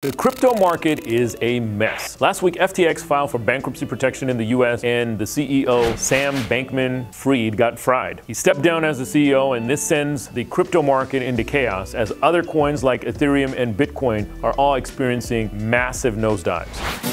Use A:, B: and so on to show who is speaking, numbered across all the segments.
A: The crypto market is a mess. Last week, FTX filed for bankruptcy protection in the US, and the CEO, Sam Bankman Fried, got fried. He stepped down as the CEO, and this sends the crypto market into chaos as other coins like Ethereum and Bitcoin are all experiencing massive nosedives.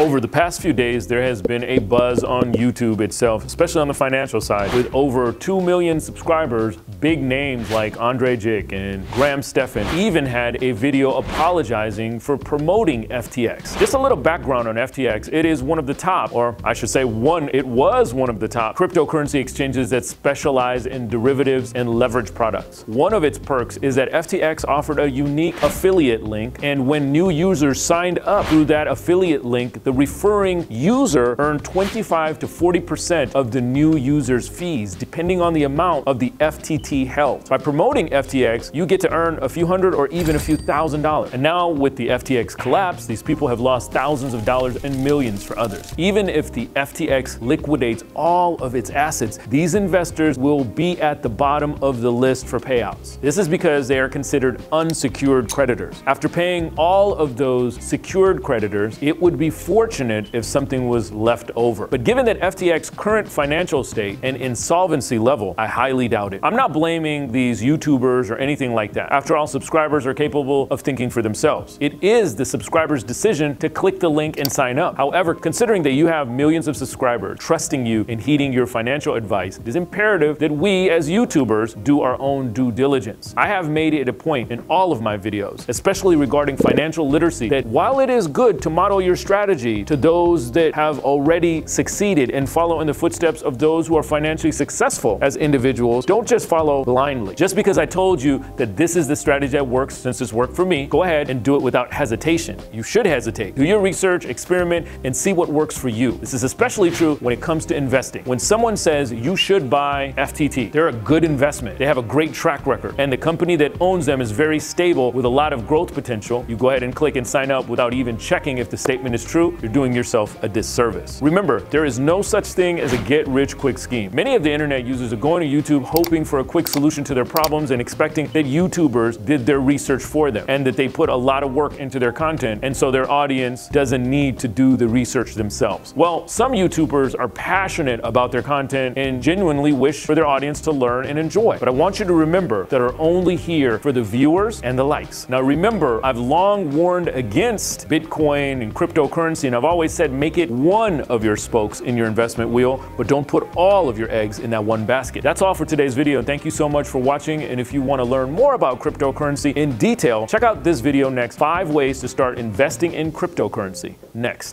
A: Over the past few days, there has been a buzz on YouTube itself, especially on the financial side. With over 2 million subscribers, big names like Andrei Jikh and Graham Stephan even had a video apologizing for promoting FTX. Just a little background on FTX. It is one of the top, or I should say one, it was one of the top cryptocurrency exchanges that specialize in derivatives and leverage products. One of its perks is that FTX offered a unique affiliate link, and when new users signed up through that affiliate link, the referring user earned 25 to 40% of the new user's fees, depending on the amount of the FTT held. By promoting FTX, you get to earn a few hundred or even a few thousand dollars. And now with the FTX collapse, these people have lost thousands of dollars and millions for others. Even if the FTX liquidates all of its assets, these investors will be at the bottom of the list for payouts. This is because they are considered unsecured creditors. After paying all of those secured creditors, it would be forced fortunate if something was left over. But given that FTX's current financial state and insolvency level, I highly doubt it. I'm not blaming these YouTubers or anything like that. After all, subscribers are capable of thinking for themselves. It is the subscriber's decision to click the link and sign up. However, considering that you have millions of subscribers trusting you and heeding your financial advice, it is imperative that we as YouTubers do our own due diligence. I have made it a point in all of my videos, especially regarding financial literacy, that while it is good to model your strategy to those that have already succeeded and follow in the footsteps of those who are financially successful as individuals. Don't just follow blindly. Just because I told you that this is the strategy that works since it's worked for me, go ahead and do it without hesitation. You should hesitate. Do your research, experiment, and see what works for you. This is especially true when it comes to investing. When someone says you should buy FTT, they're a good investment. They have a great track record, and the company that owns them is very stable with a lot of growth potential. You go ahead and click and sign up without even checking if the statement is true you're doing yourself a disservice. Remember, there is no such thing as a get rich quick scheme. Many of the internet users are going to YouTube hoping for a quick solution to their problems and expecting that YouTubers did their research for them and that they put a lot of work into their content and so their audience doesn't need to do the research themselves. Well, some YouTubers are passionate about their content and genuinely wish for their audience to learn and enjoy. But I want you to remember that are only here for the viewers and the likes. Now remember, I've long warned against Bitcoin and cryptocurrency and I've always said make it one of your spokes in your investment wheel, but don't put all of your eggs in that one basket. That's all for today's video. Thank you so much for watching. And if you want to learn more about cryptocurrency in detail, check out this video next. Five ways to start investing in cryptocurrency. Next.